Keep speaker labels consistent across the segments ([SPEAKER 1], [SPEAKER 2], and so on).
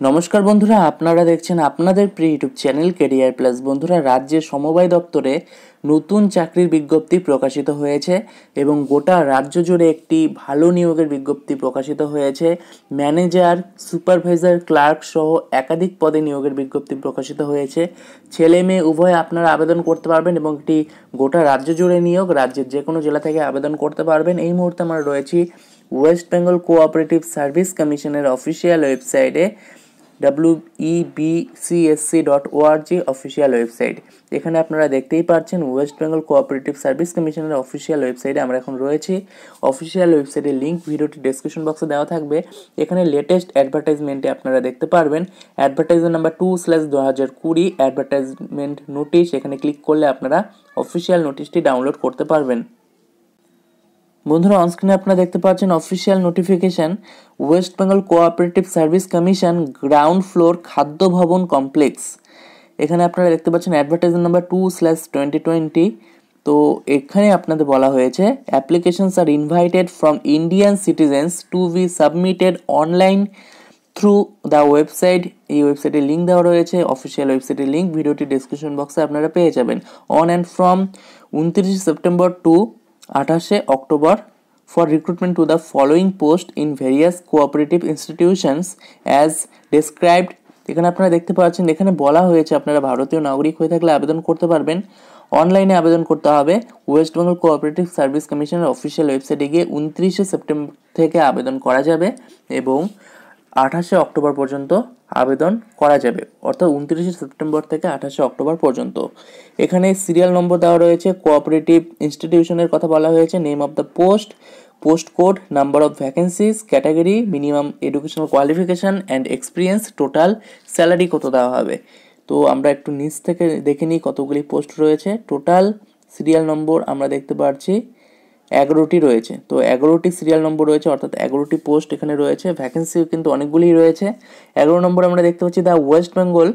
[SPEAKER 1] নমস্কার বন্ধুরা, আপনারা দেখছেন আপনাদের প্রিয় ইউটিউব চ্যানেল কেরিয়ার প্লাস বন্ধুরা, রাজ্যের সমবায় দপ্তরে নতুন চাকরির বিজ্ঞপ্তি প্রকাশিত হয়েছে এবং গোটা রাজ্য জুড়ে একটি ভালো নিয়োগের বিজ্ঞপ্তি প্রকাশিত হয়েছে। ম্যানেজার, সুপারভাইজার, ক্লার্ক সহ একাধিক পদে নিয়োগের বিজ্ঞপ্তি প্রকাশিত হয়েছে। ছেলে মেয়ে উভয় আপনারা আবেদন করতে পারবেন এবং একটি গোটা রাজ্য জুড়ে নিয়োগ রাজ্যের যে কোনো জেলা থেকে আবেদন করতে পারবেন। এই মুহূর্তে আমরা রয়েছি ওয়েস্ট বেঙ্গল কোঅপারেটিভ সার্ভিস কমিশনের অফিসিয়াল ওয়েবসাইটে ডাব্লিউইবিসিএসসি অফিসিয়াল ওয়েবসাইট এখানে আপনারা দেখতেই পাচ্ছেন ওয়েস্ট বেঙ্গল কোঅপারেটিভ সার্ভিস কমিশনের অফিসিয়াল ওয়েবসাইটে আমরা এখন রয়েছি। অফিসিয়াল ওয়েবসাইটের লিঙ্ক ভিডিওটি ডেসক্রিপশন বক্সে দেওয়া থাকবে। এখানে লেটেস্ট অ্যাডভার্টাইজমেন্টে আপনারা দেখতে পারবেন। অ্যাডভার্টাইজমেন্ট নাম্বার টু স্ল্যাশ দু হাজার কুড়ি অ্যাডভার্টাইজমেন্ট নোটিশ এখানে ক্লিক করলে আপনারা অফিসিয়াল নোটিশটি ডাউনলোড করতে পারবেন। বন্ধুরা অনস্ক্রিনে আপনারা দেখতে পাচ্ছেন official notification West Bengal cooperative service commission ground floor Khadya Bhavan complex এখানে আপনারা দেখতে পাচ্ছেন advertisement number two slash twenty twenty তো এখানে আপনাদের বলা হয়েছে applications are invited from Indian citizens to be submitted online through the website এই ওয়েবসাইটের লিঙ্ক দেওয়া রয়েছে অফিসিয়াল ওয়েবসাইটের লিঙ্ক ভিডিওটি ডিসক্রিপশন বক্সে আপনারা পেয়ে যাবেন। অন অ্যান্ড ফ্রম উনত্রিশে সেপ্টেম্বর টু আঠাশে October for recruitment to the following post in various cooperative institutions as described এখানে আপনারা দেখতে পাচ্ছেন, এখানে বলা হয়েছে আপনারা ভারতীয় নাগরিক হয়ে থাকলে আবেদন করতে পারবেন। অনলাইনে আবেদন করতে হবে। ওয়েস্ট বেঙ্গল কোঅপারেটিভ সার্ভিস কমিশনের অফিসিয়াল ওয়েবসাইটে গিয়ে উনত্রিশে সেপ্টেম্বর থেকে আবেদন করা যাবে এবং আঠাশে অক্টোবর পর্যন্ত আবেদন করা যাবে, অর্থাৎ উনত্রিশে সেপ্টেম্বর থেকে আঠাশে অক্টোবর পর্যন্ত। এখানে সিরিয়াল নম্বর দেওয়া রয়েছে, কোঅপারেটিভ ইনস্টিটিউশনের কথা বলা হয়েছে, name of the post post code, number of vacancies, category, minimum educational qualification and experience, total salary কত দেওয়া হবে। তো আমরা একটু নিচ থেকে দেখে নিই কতগুলি পোস্ট রয়েছে। টোটাল সিরিয়াল নম্বর আমরা দেখতে পাচ্ছি এগারোটি রয়েছে। তো এগারোটি সিরিয়াল নম্বর রয়েছে, অর্থাৎ এগারোটি পোস্ট এখানে রয়েছে। ভ্যাকেন্সি কিন্তু অনেকগুলিই রয়েছে। এগারো নম্বর আমরা দেখতে পাচ্ছি the West Bengal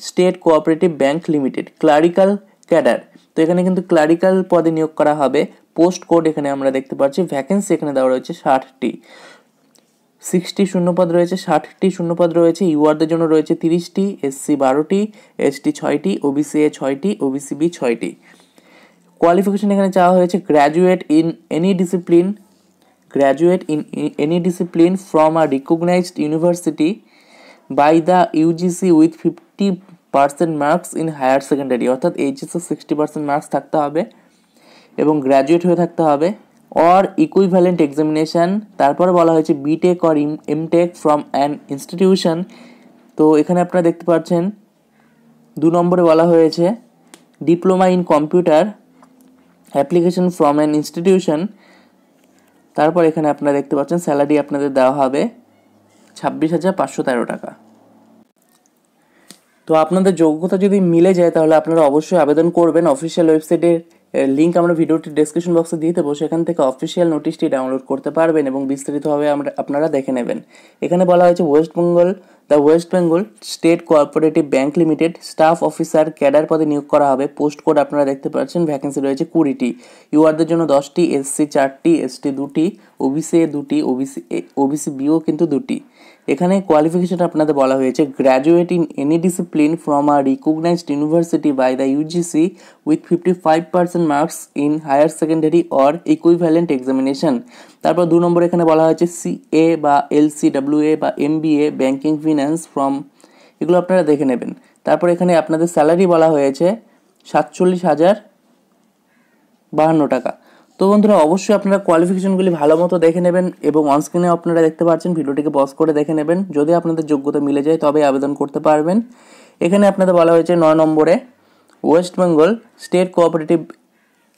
[SPEAKER 1] state cooperative bank limited clerical cadre তো এখানে কিন্তু ক্লারিক্যাল পদে নিয়োগ করা হবে। পোস্ট কোড এখানে আমরা দেখতে পাচ্ছি। ভ্যাকেন্সি এখানে দেওয়া রয়েছে ষাটটি। সিক্সটি শূন্যপদ রয়েছে, ষাটটি শূন্যপদ রয়েছে। ইউআরদের জন্য রয়েছে তিরিশটি এসসি বারোটি এসটি ছয়টি ওবিসি এ ছয়টি ওবিসি বি ছয়টি। কোয়ালিফিকেশন এখানে চাওয়া হয়েছে graduate in any discipline graduate in any discipline from a recognised university by the UGC with fifty percent marks in higher secondary অর্থাৎ এইচএসে সিক্সটি পার্সেন্ট মার্কস থাকতে হবে এবং গ্র্যাজুয়েট হয়ে থাকতে হবে অর ইকুইভ্যালেন্ট এক্সামিনেশান তারপরে বলা হয়েছে BTech or um MTech from an institution তো এখানে আপনারা দেখতে পাচ্ছেন, দু নম্বরে বলা হয়েছে diploma in computer application from an institution, তারপর এখানে আপনারা দেখতে পাচ্ছেন স্যালারি আপনাদের দেওয়া হবে ছাব্বিশ হাজার পাঁচশো তেরো টাকা। তো আপনাদের যোগ্যতা যদি মিলে যায় তাহলে আপনারা অবশ্যই আবেদন করবেন অফিসিয়াল ওয়েবসাইটের লিঙ্ক আমরা ভিডিওটি ডিসক্রিপশন বক্সে দিয়ে দেবো, সেখান থেকে অফিসিয়াল নোটিশটি ডাউনলোড করতে পারবেন এবং বিস্তারিতভাবে আমরা আপনারা দেখে নেবেন। এখানে বলা হয়েছে West Bengal the West Bengal state cooperative bank limited staff officer cadre পদে নিয়োগ করা হবে। পোস্ট কোড আপনারা দেখতে পাচ্ছেন ভ্যাকেন্সি রয়েছে কুড়িটি। ইউআরদের জন্য দশটি এসসি চারটি এসটি দুটি ওবিসি দুটি ওবিসি ওবিসি বিও কিন্তু দুটি। এখানে কোয়ালিফিকেশন আপনাদের বলা হয়েছে graduate in any discipline from a recognised university by the UGC with fifty five percent marks in higher secondary or equivalent examination তারপর দু নম্বর এখানে বলা হয়েছে সি এ বা এল সি ডাব্লিউ এ বা M B A banking finance from এগুলো আপনারা দেখে নেবেন। তারপর এখানে আপনাদের স্যালারি বলা হয়েছে, সাতচল্লিশ হাজার বাহান্ন টাকা। তো বন্ধুরা, অবশ্যই আপনারা কোয়ালিফিকেশনগুলি ভালো মতো দেখে নেবেন এবং অনস্ক্রিনে আপনারা দেখতে পাচ্ছেন, ভিডিওটিকে পজ করে দেখে নেবেন। যদি আপনাদের যোগ্যতা মিলে যায় তবে আবেদন করতে পারবেন। এখানে আপনাদের বলা হয়েছে নয় নম্বরে West Bengal state cooperative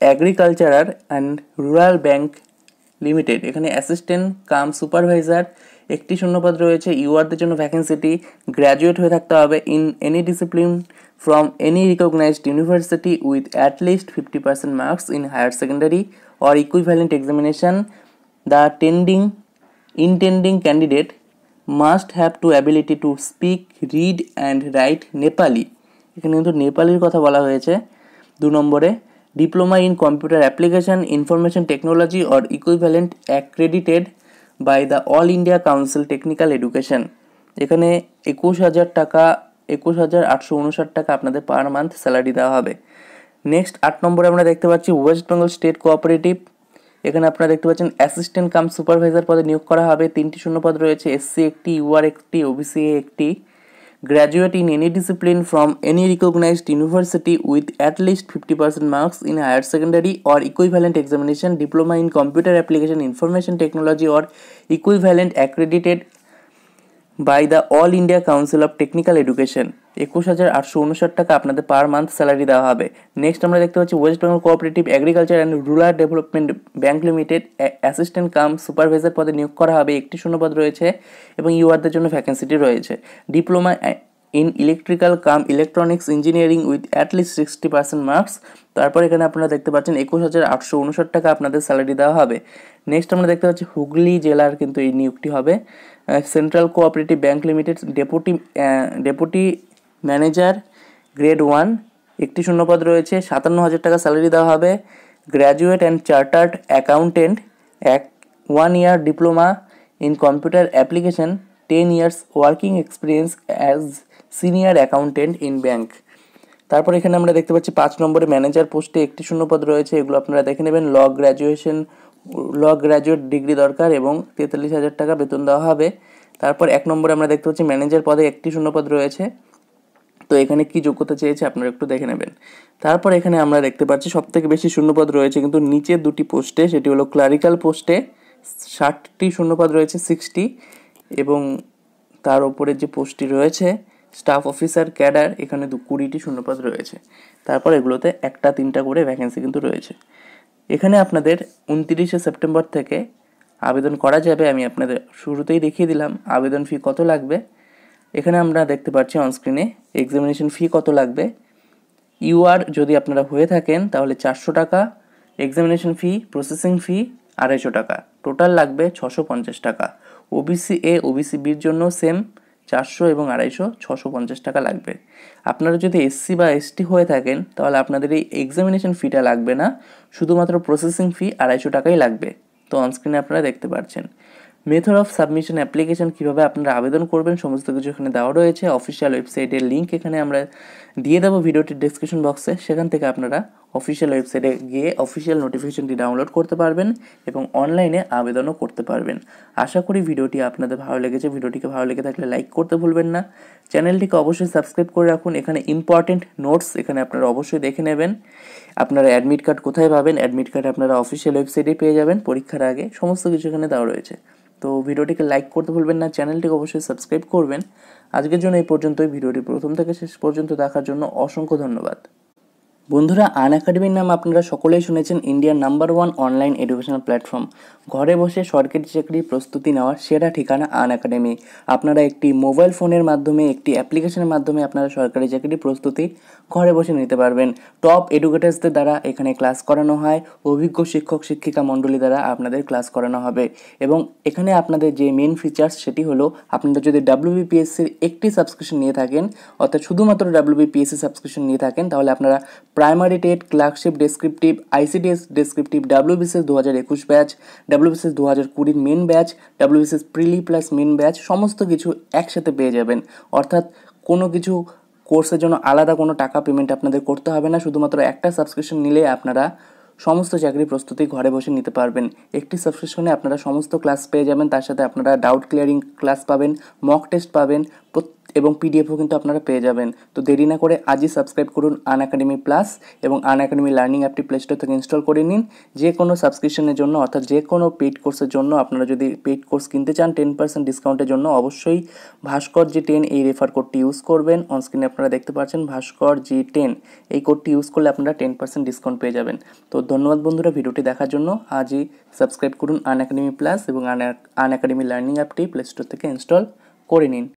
[SPEAKER 1] agricultural and rural bank limited এখানে অ্যাসিস্ট্যান্ট কাম সুপারভাইজার একটি শূন্যপদ রয়েছে। ইউআরদের জন্য ভ্যাকেন্সিটি গ্র্যাজুয়েট হয়ে থাকতে হবে in any discipline from any recognised university with at least fifty percent marks in higher secondary or equivalent examination, the tending intending candidate must have to ability to speak, read, and write Nepali এখানে কিন্তু নেপালির কথা বলা হয়েছে। দু নম্বরে diploma in computer application information technology or equivalent accredited by the All India council technical education এখানে একুশ হাজার টাকা, একুশ হাজার আটশো উনষাট টাকা আপনাদের পার মান্থ স্যালারি দেওয়া হবে। নেক্সট আট নম্বরে আমরা দেখতে পাচ্ছি ওয়েস্ট বেঙ্গল স্টেট কোঅপারেটিভ এখানে আপনারা দেখতে পাচ্ছেন অ্যাসিস্ট্যান্ট কাম সুপারভাইজার পদে নিয়োগ করা হবে। তিনটি শূন্যপদ রয়েছে এসসি একটি ইউআর একটি ওবিসি একটি। Graduate in any discipline from any recognised university with at least fifty percent marks in higher secondary or equivalent examination diploma in computer application information technology or equivalent accredited by the All India council of technical education একুশ হাজার আটশো উনষাট টাকা আপনাদের per month salary দেওয়া হবে। Next আমরা দেখতে পাচ্ছি West Bengal cooperative agriculture and rural development bank limited assistant cum supervisor পদে নিয়োগ করা হবে। একটি শূন্যপদ রয়েছে এবং ইউআরদের জন্য ভ্যাকেন্সিটি রয়েছে। Diploma in electrical cum electronics engineering with at least sixty percent marks তারপর এখানে আপনারা দেখতে পাচ্ছেন একুশ হাজার আটশো উনষাট টাকা আপনাদের স্যালারি দেওয়া হবে। নেক্সট আমরা দেখতে পাচ্ছি হুগলি জেলার কিন্তু এই নিয়োগটি হবে। Central cooperative bank limited deputy deputy manager, grade one, একটি শূন্যপদ রয়েছে, সাতান্ন হাজার টাকা স্যালারি দেওয়া হবে। গ্র্যাজুয়েট অ্যান্ড চার্টার্ড অ্যাকাউন্টেন্ট, এক, one year diploma in computer application, ten years working experience as senior accountant in bank. তারপর এখানে আমরা দেখতে পাচ্ছি পাঁচ নম্বরে ম্যানেজার পোস্টে একটি শূন্যপদ রয়েছে, এগুলো আপনারা দেখে নেবেন। Law graduation law graduate degree দরকার এবং তেতাল্লিশ হাজার টাকা বেতন দেওয়া হবে। তারপর এক নম্বরে আমরা দেখতে পাচ্ছি ম্যানেজার পদে একটি শূন্যপদ রয়েছে। তো এখানে কি যোগ্যতা চেয়েছে আপনারা একটু দেখে নেবেন। তারপর এখানে আমরা দেখতে পাচ্ছি সব থেকে বেশি শূন্যপদ রয়েছে কিন্তু নিচে দুটি পোস্টে, সেটি হলো ক্লারিক্যাল পোস্টে ষাটটি শূন্যপদ রয়েছে সিক্সটি এবং তার ওপরে যে পোস্টটি রয়েছে স্টাফ অফিসার ক্যাডার এখানে দু কুড়িটি শূন্যপদ রয়েছে। তারপর এগুলোতে একটা, তিনটা করে ভ্যাকেন্সি কিন্তু রয়েছে। এখানে আপনাদের উনতিরিশে সেপ্টেম্বর থেকে আবেদন করা যাবে, আমি আপনাদের শুরুতেই দেখিয়ে দিলাম, আবেদন ফি কত লাগবে এখানে আমরা দেখতে পাচ্ছি অনস্ক্রিনে এক্সামিনেশন ফি কত লাগবে? ইউআর যদি আপনারা হয়ে থাকেন, তাহলে চারশো টাকা এক্সামিনেশন ফি প্রসেসিং ফি আড়াইশো টাকা। টোটাল লাগবে ছশো পঞ্চাশ টাকা। ওবিসি এ ওবিসি বির জন্য সেম চারশো এবং আড়াইশো, ছশো পঞ্চাশ টাকা লাগবে। আপনারা যদি এসসি বা এসটি হয়ে থাকেন, তাহলে আপনাদের এই এক্সামিনেশন ফিটা লাগবে না। শুধুমাত্র প্রসেসিং ফি আড়াইশো টাকাই লাগবে। তো অনস্ক্রিনে আপনারা দেখতে পাচ্ছেন মেথড অফ সাবমিশন অ্যাপ্লিকেশন কীভাবে আপনারা আবেদন করবেন, সমস্ত কিছু এখানে দেওয়া রয়েছে। অফিসিয়াল ওয়েবসাইটের লিঙ্ক এখানে আমরা দিয়ে দেবো ভিডিওটির ডিসক্রিপশন বক্সে সেখান থেকে আপনারা অফিসিয়াল ওয়েবসাইটে গিয়ে অফিসিয়াল নোটিফিকেশনটি ডাউনলোড করতে পারবেন এবং অনলাইনে আবেদনও করতে পারবেন। আশা করি ভিডিওটি আপনাদের ভালো লেগেছে। ভিডিওটিকে ভালো লেগে থাকলে লাইক করতে ভুলবেন না। চ্যানেলটিকে অবশ্যই সাবস্ক্রাইব করে রাখুন। এখানে ইম্পর্টেন্ট নোটস এখানে আপনারা অবশ্যই দেখে নেবেন। আপনারা অ্যাডমিট কার্ড কোথায় পাবেন? অ্যাডমিট কার্ড আপনারা অফিসিয়াল ওয়েবসাইটে পেয়ে যাবেন। পরীক্ষার আগে সমস্ত কিছু এখানে দেওয়া রয়েছে। তো ভিডিওটিকে লাইক করতে ভুলবেন না চ্যানেলটিকে অবশ্যই সাবস্ক্রাইব করবেন। আজকের জন্য এই পর্যন্তই, ভিডিওটি প্রথম থেকে শেষ পর্যন্ত দেখার জন্য অসংখ্য ধন্যবাদ। বন্ধুরা আন একাডেমির নাম আপনারা সকলেই শুনেছেন ইন্ডিয়ার number one online educational platform ঘরে বসে সরকারি চাকরির প্রস্তুতি নেওয়ার সেরা ঠিকানা আন একাডেমি আপনারা একটি মোবাইল ফোনের মাধ্যমে, একটি অ্যাপ্লিকেশনের মাধ্যমে আপনারা সরকারি চাকরির প্রস্তুতি ঘরে বসে নিতে পারবেন। টপ এডুকেটার্সদের দ্বারা এখানে ক্লাস করানো হয়, অভিজ্ঞ শিক্ষক, শিক্ষিকা মণ্ডলী দ্বারা আপনাদের ক্লাস করানো হবে। এবং এখানে আপনাদের যে মেন ফিচার্স সেটি হলো আপনারা যদি ডাব্লিউবিপিএসসির একটি সাবস্ক্রিপশন নিয়ে থাকেন, অর্থাৎ শুধুমাত্র ডাব্লিউবিপিএসসি সাবস্ক্রিপশন নিয়ে থাকেন, তাহলে আপনারা primary TET clerkship descriptive ICDS descriptive WBCS দু হাজার একুশ ব্যাচ ডাব্লিউবিসিএস দু হাজার কুড়ির main batch WBCS prelim plus main batch সমস্ত কিছু একসাথে পেয়ে যাবেন। অর্থাৎ কোনো কিছু কোর্সের জন্য আলাদা কোনো টাকা পেমেন্ট আপনাদের করতে হবে না, শুধুমাত্র একটা সাবস্ক্রিপশন নিলে আপনারা সমস্ত চাকরি প্রস্তুতি ঘরে বসে নিতে পারবেন। একটি সাবস্ক্রিপশনে আপনারা সমস্ত ক্লাস পেয়ে যাবেন, তার সাথে আপনারা ডাউট ক্লিয়ারিং ক্লাস পাবেন মক টেস্ট পাবেন এবং পিডিএফও কিন্তু আপনারা পেয়ে যাবেন। তো দেরি না করে আজই সাবস্ক্রাইব করুন আন একাডেমি প্লাস এবং আন একাডেমি লার্নিং অ্যাপটি প্লে স্টোর থেকে ইনস্টল করে নিন। যে কোনো সাবস্ক্রিপশনের জন্য অর্থাৎ যে কোনো পেইড কোর্সের জন্য আপনারা যদি পেইড কোর্স কিনতে চান টেন পার্সেন্ট ডিসকাউন্টের জন্য অবশ্যই ভাস্কর জি টেন এই রেফার কোডটি ইউজ করবেন। অনস্ক্রিনে আপনারা দেখতে পাচ্ছেন ভাস্কর জি টেন। এই কোডটি ইউজ করলে আপনারা টেন পার্সেন্ট ডিসকাউন্ট পেয়ে যাবেন। তো ধন্যবাদ বন্ধুরা ভিডিওটি দেখার জন্য। আজই সাবস্ক্রাইব করুন আন একাডেমি প্লাস এবং আন একাডেমি লার্নিং অ্যাপটি প্লে স্টোর থেকে ইনস্টল করে নিন।